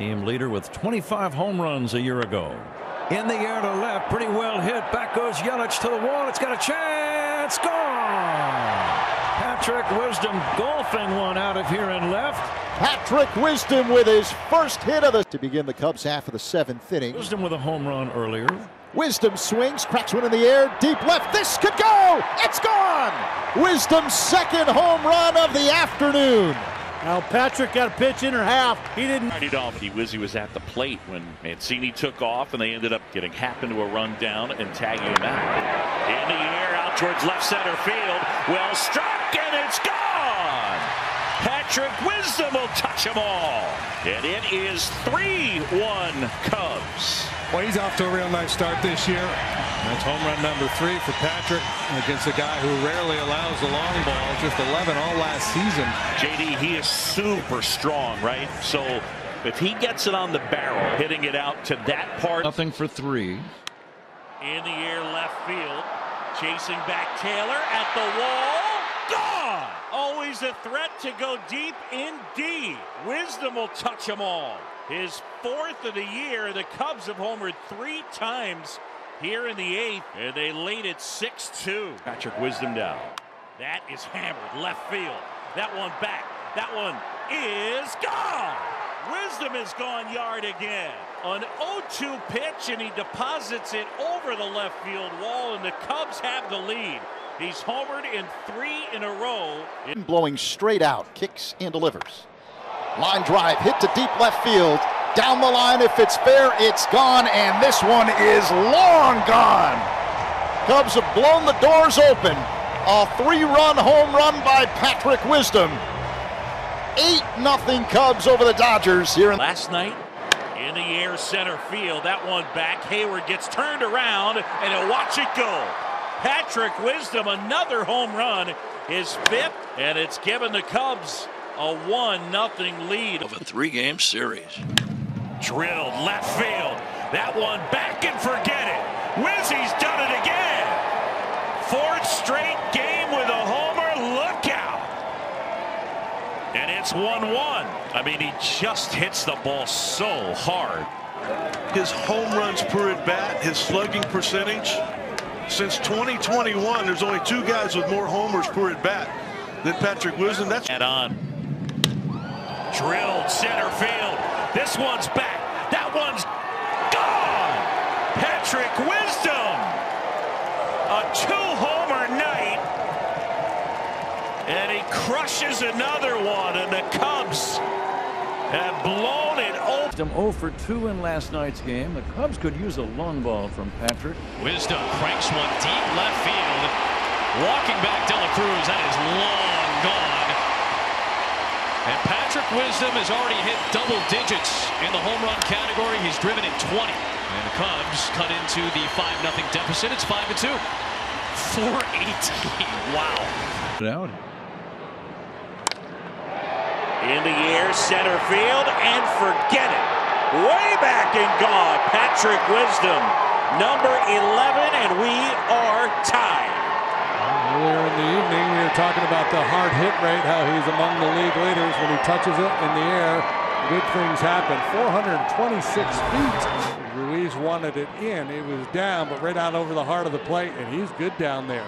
Team leader with 25 home runs a year ago. In the air to left, pretty well hit. Back goes Yelich to the wall. It's got a chance. Gone. Patrick Wisdom golfing one out of here and left. Patrick Wisdom with his first hit of the to begin the Cubs half of the seventh inning. Wisdom with a home run earlier. Wisdom swings, cracks one in the air, deep left. This could go. It's gone. Wisdom's second home run of the afternoon. Now Patrick got a pitch in her half. He didn't. He was he was at the plate when Mancini took off, and they ended up getting Happ into a run down and tagging him out. In the air, out towards left center field. Well struck, and it's gone. Patrick Wisdom will touch them all, and it is 3-1 Cubs. Well, he's off to a real nice start this year. That's home run number three for Patrick against a guy who rarely allows the long ball. Just 11 all last season. JD, he is super strong, right? So if he gets it on the barrel, hitting it out to that part. Nothing for three. In the air left field. Chasing back Taylor at the wall. Gone! Always a threat to go deep indeed. Wisdom will touch them all. His fourth of the year. The Cubs have homered three times here in the eighth, and they lead it 6-2. Patrick Wisdom down. That is hammered left field. That one back. That one is gone. Wisdom has gone yard again. An 0-2 pitch, and he deposits it over the left field wall, and the Cubs have the lead. He's homered in three in a row. Blowing straight out, kicks and delivers. Line drive hit to deep left field. Down the line, if it's fair, it's gone, and this one is long gone. Cubs have blown the doors open. A three-run home run by Patrick Wisdom. 8-0 Cubs over the Dodgers here Last night, in the air center field, that one back. Heyward gets turned around, and he'll watch it go. Patrick Wisdom, another home run, his fifth, and it's given the Cubs a 1 0 lead. of a three-game series. Drilled left field. That one back and forget it. Wizzy's done it again. Fourth straight game with a homer. Look out. And it's 1 1. I mean, he just hits the ball so hard. his home runs per at bat, his slugging percentage. Since 2021, there's only two guys with more homers per at bat than Patrick Wisdom. That's Head on. Drilled center field. This one's back. That one's gone. Patrick Wisdom. A two-homer night. And he crushes another one. And the Cubs have blown it open. Wisdom 0 for 2 in last night's game. The Cubs could use a long ball from Patrick. Wisdom cranks one deep left field. Walking back De La Cruz. That is long gone. And Patrick Wisdom has already hit double digits in the home run category. He's driven in 20. And the Cubs cut into the 5 0 deficit. It's 5 2. 418. Wow. Out. In the air, center field, and forget it. Way back and gone. Patrick Wisdom, number 11, and we are tied. Earlier in the evening, we were talking about the hard hit rate, how he's among the league leaders when he touches it in the air. Good things happen. 426 feet. Ruiz wanted it in. It was down, but right out over the heart of the plate, and he's good down there.